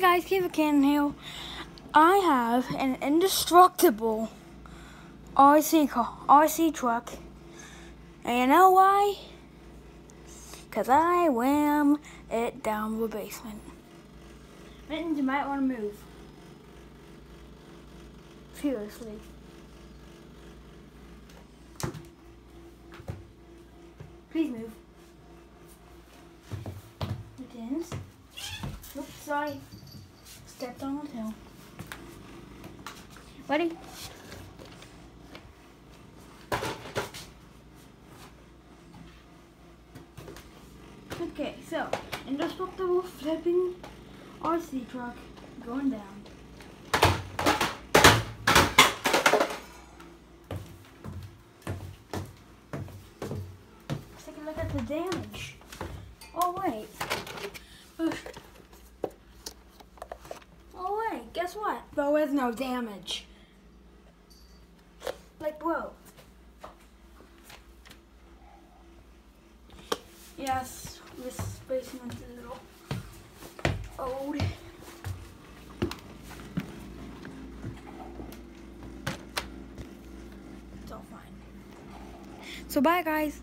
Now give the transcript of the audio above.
guys, Kevin Cannon here. I have an indestructible RC car, RC truck. And you know why? Because I wham it down the basement. Mittens, you might want to move. Seriously. Please move. Mittens. Oops, sorry. Stepped on the tail. Ready? Okay, so indestructible flipping RC truck going down. Let's take a look at the damage. Oh wait. Oh wait, guess what? There was no damage. Like whoa. Yes, this basement is a little old. It's all fine. So bye guys.